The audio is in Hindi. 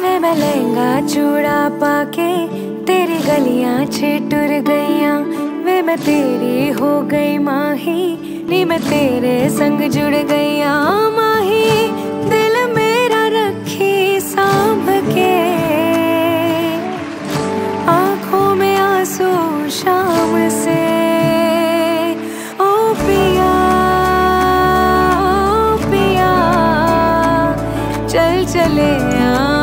में मैं लहंगा चूड़ा पाके। तेरी गलियाँ छे टुर गईया। वे मैं तेरी हो गई माही। नी मैं तेरे संग जुड़ गईया माही। दिल मेरा रखी सांभ के। आँखों में आँसू शाम से। ओ पिया ओ पिया, चल चले आ।